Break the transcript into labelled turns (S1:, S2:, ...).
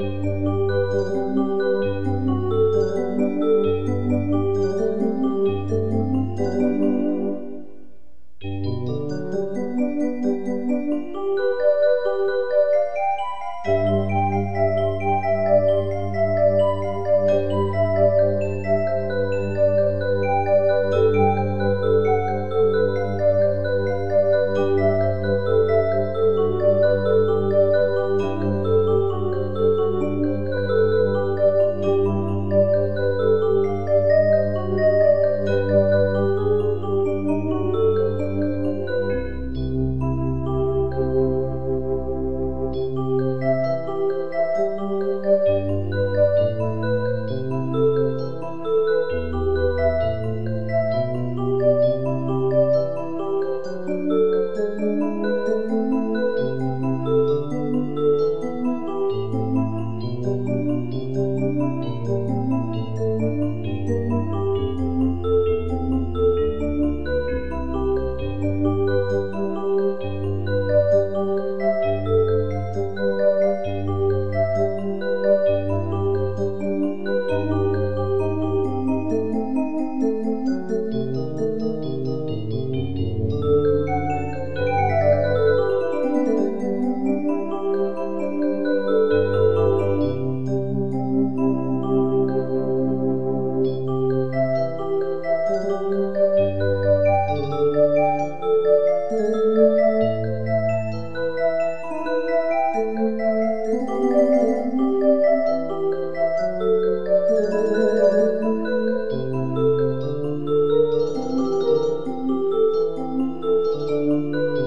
S1: Música Thank you.